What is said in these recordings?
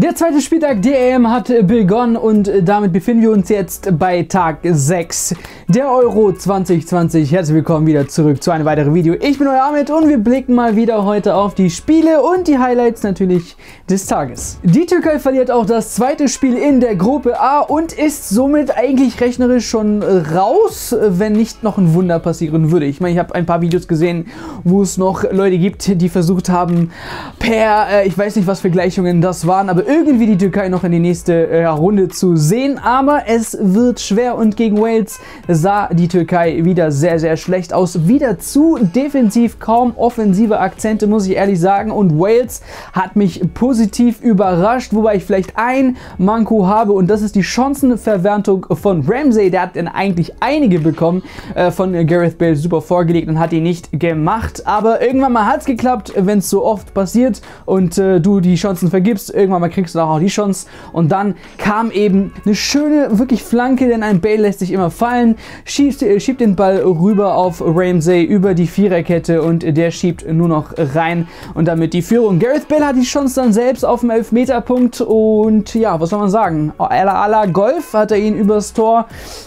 Der zweite Spieltag der EM hat begonnen und damit befinden wir uns jetzt bei Tag 6 der Euro 2020. Herzlich willkommen wieder zurück zu einem weiteren Video. Ich bin euer Ahmed und wir blicken mal wieder heute auf die Spiele und die Highlights natürlich des Tages. Die Türkei verliert auch das zweite Spiel in der Gruppe A und ist somit eigentlich rechnerisch schon raus, wenn nicht noch ein Wunder passieren würde. Ich meine, ich habe ein paar Videos gesehen, wo es noch Leute gibt, die versucht haben, per, äh, ich weiß nicht, was für Gleichungen das waren, aber irgendwie die Türkei noch in die nächste äh, Runde zu sehen. Aber es wird schwer und gegen Wales sah die Türkei wieder sehr, sehr schlecht aus. Wieder zu defensiv, kaum offensive Akzente, muss ich ehrlich sagen. Und Wales hat mich positiv überrascht, wobei ich vielleicht ein Manko habe und das ist die Chancenverwertung von Ramsey. Der hat dann eigentlich einige bekommen äh, von Gareth Bale super vorgelegt und hat die nicht gemacht. Aber irgendwann mal hat es geklappt, wenn es so oft passiert und äh, du die Chancen vergibst. Irgendwann mal kriegst du auch die Chance. Und dann kam eben eine schöne, wirklich Flanke, denn ein Bale lässt sich immer fallen, schiebt, äh, schiebt den Ball rüber auf Ramsey über die Viererkette und der schiebt nur noch rein und damit die Führung. Gareth Bale hat die Chance dann selbst auf dem Elfmeterpunkt und ja, was soll man sagen? A la Golf hat er ihn übers Tor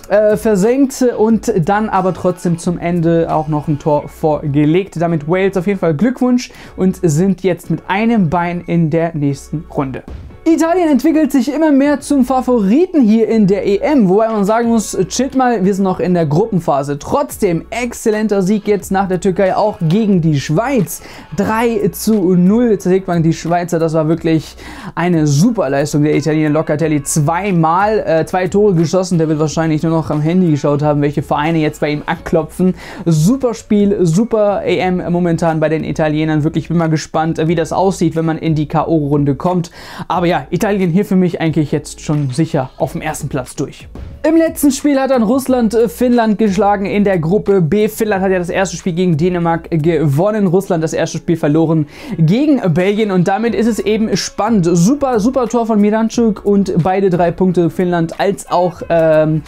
äh, versenkt und dann aber trotzdem zum Ende auch noch ein Tor vorgelegt. Damit Wales auf jeden Fall Glückwunsch und sind jetzt mit einem Bein in der nächsten Runde. Italien entwickelt sich immer mehr zum Favoriten hier in der EM, wobei man sagen muss, chillt mal, wir sind noch in der Gruppenphase. Trotzdem, exzellenter Sieg jetzt nach der Türkei auch gegen die Schweiz. 3 zu 0 zerlegt man die Schweizer, das war wirklich eine super Leistung der Italiener. Locatelli zweimal, äh, zwei Tore geschossen, der wird wahrscheinlich nur noch am Handy geschaut haben, welche Vereine jetzt bei ihm anklopfen. Super Spiel, super EM momentan bei den Italienern. Wirklich bin mal gespannt, wie das aussieht, wenn man in die K.O.-Runde kommt. Aber ja, Italien hier für mich eigentlich jetzt schon sicher auf dem ersten Platz durch. Im letzten Spiel hat dann Russland äh, Finnland geschlagen in der Gruppe B. Finnland hat ja das erste Spiel gegen Dänemark gewonnen, Russland das erste Spiel verloren gegen Belgien und damit ist es eben spannend. Super, super Tor von Miranchuk und beide drei Punkte Finnland als auch ähm,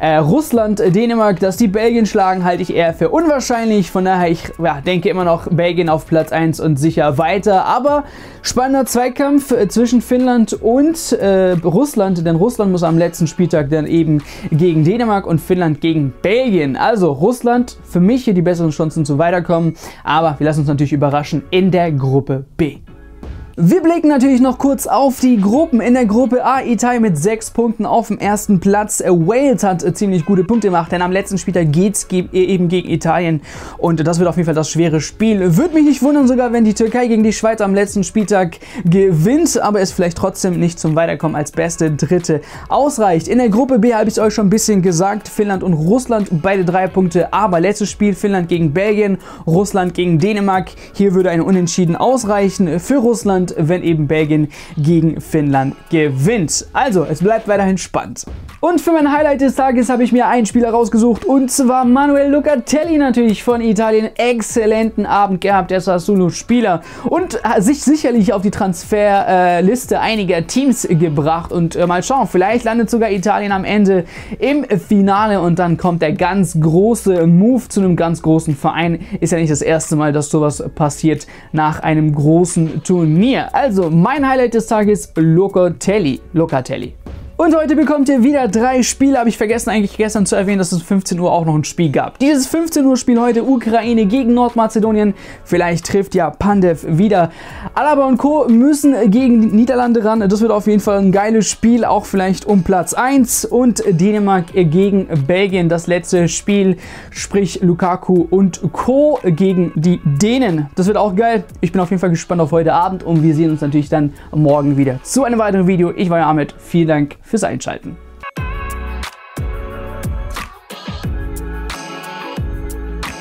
äh, Russland, Dänemark, dass die Belgien schlagen, halte ich eher für unwahrscheinlich. Von daher, ich ja, denke immer noch Belgien auf Platz 1 und sicher weiter. Aber spannender Zweikampf äh, zwischen Finnland und äh, Russland, denn Russland muss am letzten Spieltag dann eben gegen Dänemark und Finnland gegen Belgien. Also Russland für mich hier die besseren Chancen zu weiterkommen, aber wir lassen uns natürlich überraschen in der Gruppe B. Wir blicken natürlich noch kurz auf die Gruppen. In der Gruppe A Italien mit 6 Punkten auf dem ersten Platz. Wales hat äh, ziemlich gute Punkte gemacht, denn am letzten Spieltag geht es e- eben gegen Italien und das wird auf jeden Fall das schwere Spiel. Würde mich nicht wundern sogar, wenn die Türkei gegen die Schweiz am letzten Spieltag gewinnt, aber es vielleicht trotzdem nicht zum Weiterkommen als beste Dritte ausreicht. In der Gruppe B habe ich es euch schon ein bisschen gesagt, Finnland und Russland beide drei Punkte, aber letztes Spiel Finnland gegen Belgien, Russland gegen Dänemark. Hier würde ein Unentschieden ausreichen für Russland und wenn eben Belgien gegen Finnland gewinnt. Also, es bleibt weiterhin spannend. Und für mein Highlight des Tages habe ich mir einen Spieler rausgesucht und zwar Manuel Locatelli natürlich von Italien. Exzellenten Abend gehabt, der Sassuolo-Spieler und sich sicherlich auf die Transferliste einiger Teams gebracht. Und äh, mal schauen, vielleicht landet sogar Italien am Ende im Finale und dann kommt der ganz große Move zu einem ganz großen Verein. Ist ja nicht das erste Mal, dass sowas passiert nach einem großen Turnier mir. Also, mein Highlight des Tages, Locatelli. Locatelli. Und heute bekommt ihr wieder drei Spiele. Habe ich vergessen eigentlich gestern zu erwähnen, dass es 15 Uhr auch noch ein Spiel gab. Dieses 15 Uhr Spiel heute Ukraine gegen Nordmazedonien. Vielleicht trifft ja Pandev wieder. Alaba und Co. müssen gegen die Niederlande ran. Das wird auf jeden Fall ein geiles Spiel. Auch vielleicht um Platz 1. Und Dänemark gegen Belgien. Das letzte Spiel. Sprich Lukaku und Co. gegen die Dänen. Das wird auch geil. Ich bin auf jeden Fall gespannt auf heute Abend. Und wir sehen uns natürlich dann morgen wieder zu einem weiteren Video. Ich war ja Ahmed. Vielen Dank fürs Einschalten.